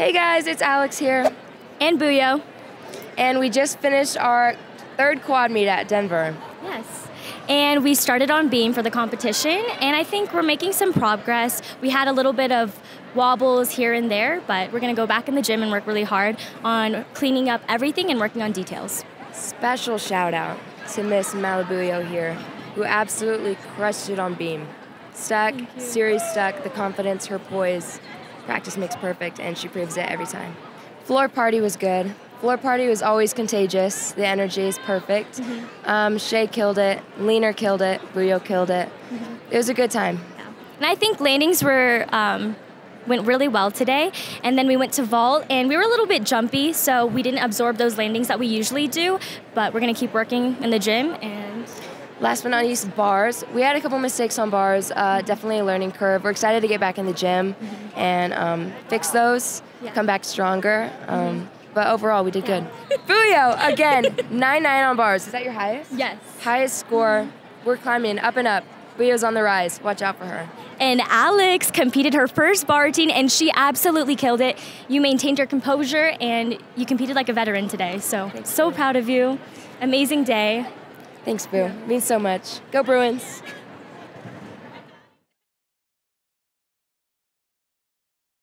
Hey guys, it's Alex here. And Buyo. And we just finished our third quad meet at Denver. Yes. And we started on beam for the competition, and I think we're making some progress. We had a little bit of wobbles here and there, but we're gonna go back in the gym and work really hard on cleaning up everything and working on details. Special shout out to Miss Malabuyo here, who absolutely crushed it on beam. Stuck, series stuck, the confidence, her poise. Practice makes perfect, and she proves it every time. Floor party was good. Floor party was always contagious. The energy is perfect. Mm-hmm. Um, Chae killed it. Leaner killed it. Buyo killed it. Mm-hmm. It was a good time. Yeah. And I think landings were um, went really well today. And then we went to vault, and we were a little bit jumpy, so we didn't absorb those landings that we usually do. But we're gonna keep working in the gym and. Last but not least, bars. We had a couple mistakes on bars. Uh, definitely a learning curve. We're excited to get back in the gym mm-hmm. and um, fix those, yeah. come back stronger. Um, mm-hmm. But overall, we did good. Buyo, again, 9 9 on bars. Is that your highest? Yes. Highest score. We're climbing up and up. Buyo's on the rise. Watch out for her. And Alex competed her first bar routine, and she absolutely killed it. You maintained your composure, and you competed like a veteran today. So, so proud of you. Amazing day. Thanks, Boo. Means so much. Go Bruins.